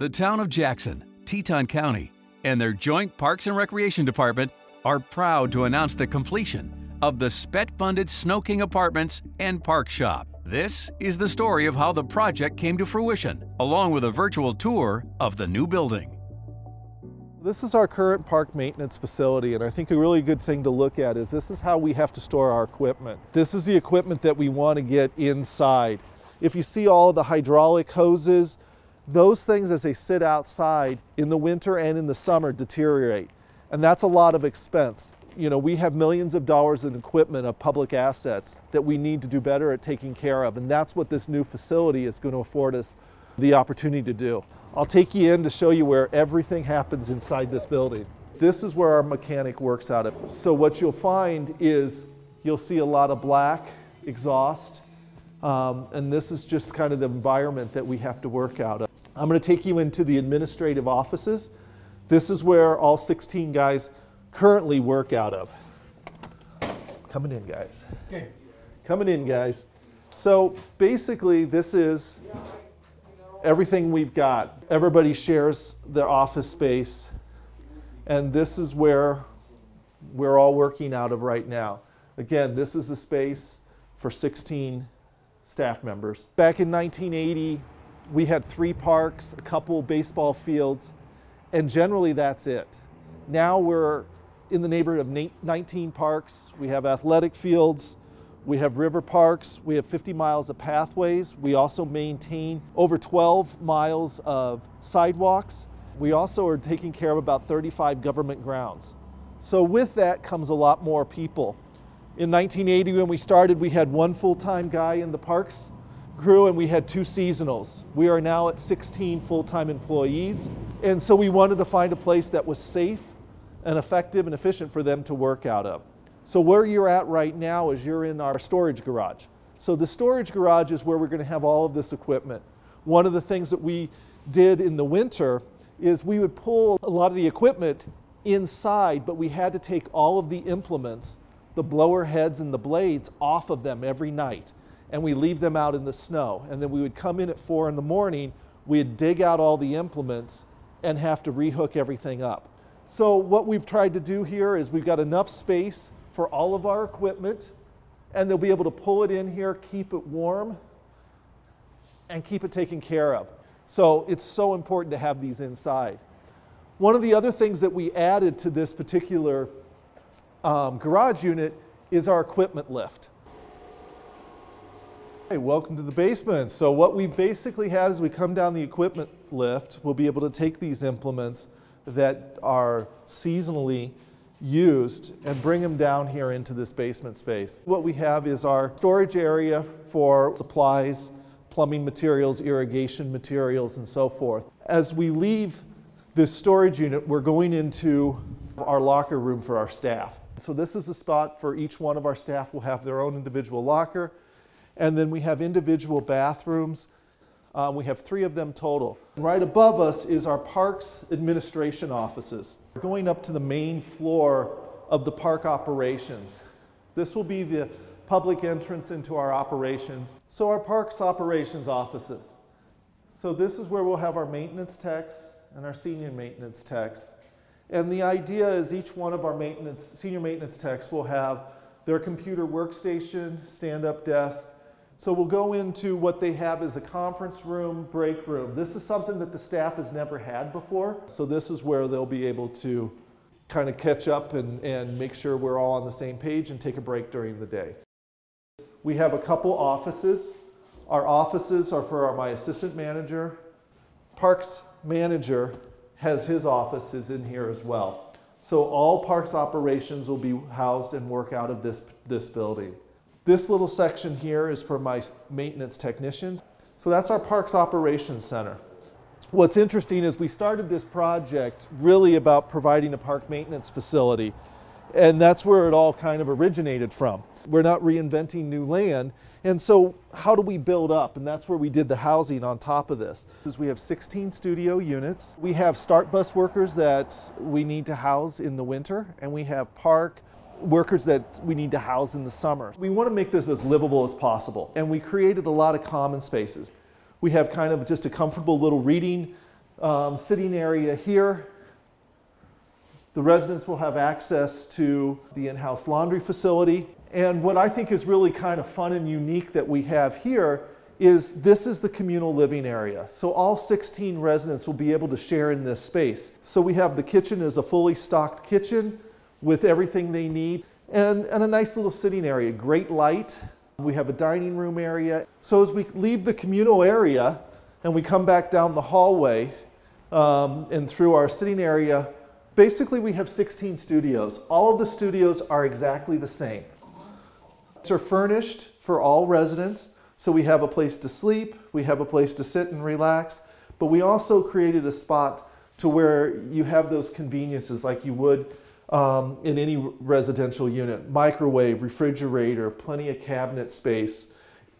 The town of Jackson, Teton County, and their joint Parks and Recreation Department are proud to announce the completion of the SPET-funded Snow King Apartments and Park Shop. This is the story of how the project came to fruition, along with a virtual tour of the new building. This is our current park maintenance facility and I think a really good thing to look at is this is how we have to store our equipment. This is the equipment that we want to get inside. If you see all the hydraulic hoses, those things as they sit outside in the winter and in the summer deteriorate. And that's a lot of expense. You know, we have millions of dollars in equipment of public assets that we need to do better at taking care of. And that's what this new facility is going to afford us the opportunity to do. I'll take you in to show you where everything happens inside this building. This is where our mechanic works out of. So what you'll find is you'll see a lot of black exhaust, um, and this is just kind of the environment that we have to work out of. I'm going to take you into the administrative offices. This is where all 16 guys currently work out of. Coming in, guys. Okay. Coming in, guys. So basically, this is everything we've got. Everybody shares their office space, and this is where we're all working out of right now. Again, this is the space for 16 staff members. Back in 1980, we had three parks, a couple baseball fields, and generally that's it. Now we're in the neighborhood of 19 parks. We have athletic fields, we have river parks, we have 50 miles of pathways. We also maintain over 12 miles of sidewalks. We also are taking care of about 35 government grounds. So with that comes a lot more people. In 1980 when we started, we had one full-time guy in the parks crew and we had two seasonals. We are now at 16 full-time employees. And so we wanted to find a place that was safe and effective and efficient for them to work out of. So where you're at right now is you're in our storage garage. So the storage garage is where we're going to have all of this equipment. One of the things that we did in the winter is we would pull a lot of the equipment inside, but we had to take all of the implements, the blower heads and the blades off of them every night. And we leave them out in the snow. And then we would come in at four in the morning, we'd dig out all the implements and have to rehook everything up. So what we've tried to do here is we've got enough space for all of our equipment, and they'll be able to pull it in here, keep it warm, and keep it taken care of. So it's so important to have these inside. One of the other things that we added to this particular um, garage unit is our equipment lift. Hey, welcome to the basement. So what we basically have is we come down the equipment lift, we'll be able to take these implements that are seasonally used and bring them down here into this basement space. What we have is our storage area for supplies, plumbing materials, irrigation materials, and so forth. As we leave this storage unit, we're going into our locker room for our staff. So this is a spot for each one of our staff will have their own individual locker. And then we have individual bathrooms um, we have three of them total. Right above us is our parks administration offices. We're going up to the main floor of the park operations. This will be the public entrance into our operations. So our parks operations offices. So this is where we'll have our maintenance techs and our senior maintenance techs. And the idea is each one of our maintenance, senior maintenance techs will have their computer workstation, stand-up desk, so we'll go into what they have as a conference room, break room. This is something that the staff has never had before. So this is where they'll be able to kind of catch up and, and make sure we're all on the same page and take a break during the day. We have a couple offices. Our offices are for our, my assistant manager. Parks manager has his offices in here as well. So all parks operations will be housed and work out of this, this building. This little section here is for my maintenance technicians. So that's our Parks Operations Center. What's interesting is we started this project really about providing a park maintenance facility. And that's where it all kind of originated from. We're not reinventing new land. And so how do we build up? And that's where we did the housing on top of this. Is we have 16 studio units. We have start bus workers that we need to house in the winter. And we have park, workers that we need to house in the summer. We want to make this as livable as possible, and we created a lot of common spaces. We have kind of just a comfortable little reading um, sitting area here. The residents will have access to the in-house laundry facility. And what I think is really kind of fun and unique that we have here is this is the communal living area. So all 16 residents will be able to share in this space. So we have the kitchen is a fully stocked kitchen with everything they need and, and a nice little sitting area, great light. We have a dining room area. So as we leave the communal area and we come back down the hallway um, and through our sitting area, basically we have 16 studios. All of the studios are exactly the same. They're furnished for all residents. So we have a place to sleep, we have a place to sit and relax, but we also created a spot to where you have those conveniences like you would um, in any residential unit. Microwave, refrigerator, plenty of cabinet space,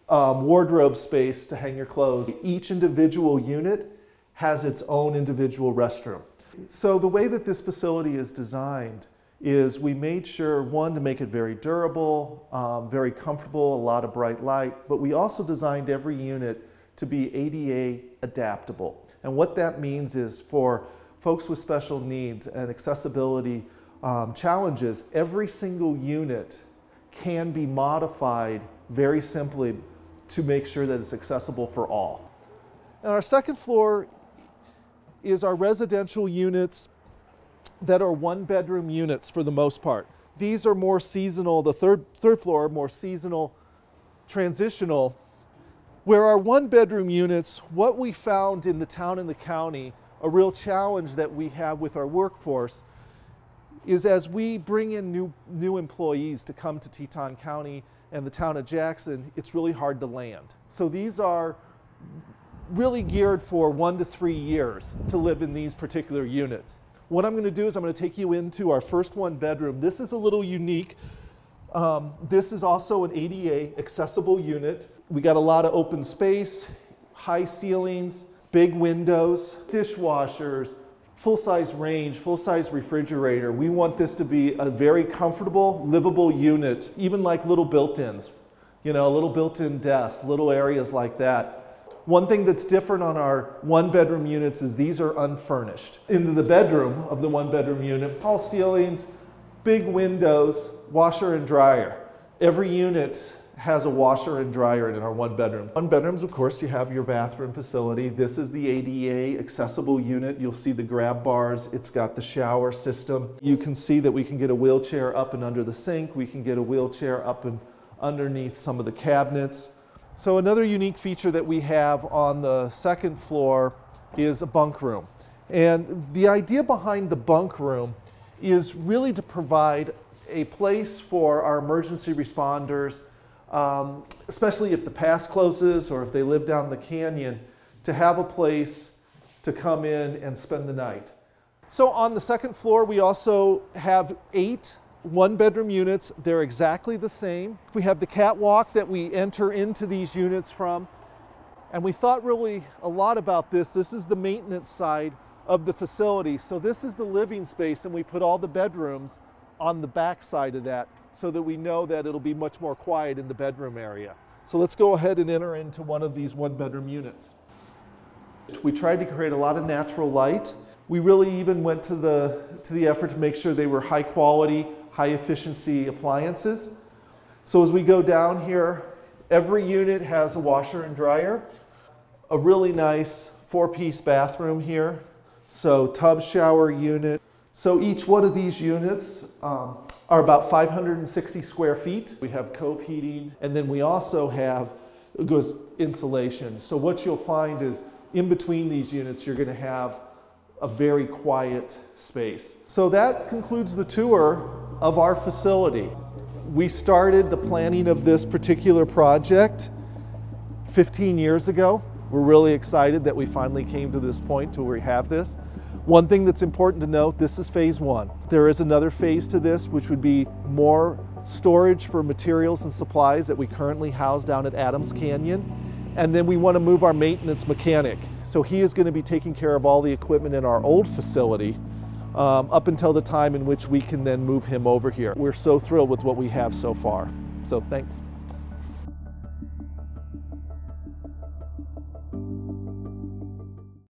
um, wardrobe space to hang your clothes. Each individual unit has its own individual restroom. So the way that this facility is designed is we made sure, one, to make it very durable, um, very comfortable, a lot of bright light, but we also designed every unit to be ADA adaptable. And what that means is for folks with special needs and accessibility um, challenges, every single unit can be modified very simply to make sure that it's accessible for all. And our second floor is our residential units that are one bedroom units for the most part. These are more seasonal, the third, third floor, more seasonal, transitional. Where our one bedroom units, what we found in the town and the county, a real challenge that we have with our workforce is as we bring in new, new employees to come to Teton County and the town of Jackson, it's really hard to land. So these are really geared for one to three years to live in these particular units. What I'm going to do is I'm going to take you into our first one bedroom. This is a little unique. Um, this is also an ADA accessible unit. We got a lot of open space, high ceilings, big windows, dishwashers, full-size range, full-size refrigerator. We want this to be a very comfortable, livable unit, even like little built-ins. You know, a little built-in desk, little areas like that. One thing that's different on our one bedroom units is these are unfurnished. Into the bedroom of the one bedroom unit, tall ceilings, big windows, washer and dryer. Every unit has a washer and dryer in our one bedroom. One bedrooms, of course, you have your bathroom facility. This is the ADA accessible unit. You'll see the grab bars. It's got the shower system. You can see that we can get a wheelchair up and under the sink. We can get a wheelchair up and underneath some of the cabinets. So another unique feature that we have on the second floor is a bunk room. And the idea behind the bunk room is really to provide a place for our emergency responders, um, especially if the pass closes or if they live down the canyon, to have a place to come in and spend the night. So on the second floor, we also have eight one bedroom units. They're exactly the same. We have the catwalk that we enter into these units from. And we thought really a lot about this. This is the maintenance side of the facility. So this is the living space and we put all the bedrooms on the back side of that so that we know that it'll be much more quiet in the bedroom area. So let's go ahead and enter into one of these one bedroom units. We tried to create a lot of natural light. We really even went to the, to the effort to make sure they were high quality, high efficiency appliances. So as we go down here, every unit has a washer and dryer, a really nice four-piece bathroom here, so tub shower unit. So each one of these units um, are about 560 square feet. We have cove heating, and then we also have goes insulation. So what you'll find is in between these units, you're gonna have a very quiet space. So that concludes the tour of our facility. We started the planning of this particular project 15 years ago. We're really excited that we finally came to this point to where we have this. One thing that's important to note, this is phase one. There is another phase to this, which would be more storage for materials and supplies that we currently house down at Adams Canyon. And then we want to move our maintenance mechanic. So he is going to be taking care of all the equipment in our old facility um, up until the time in which we can then move him over here. We're so thrilled with what we have so far. So thanks.